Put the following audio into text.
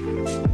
you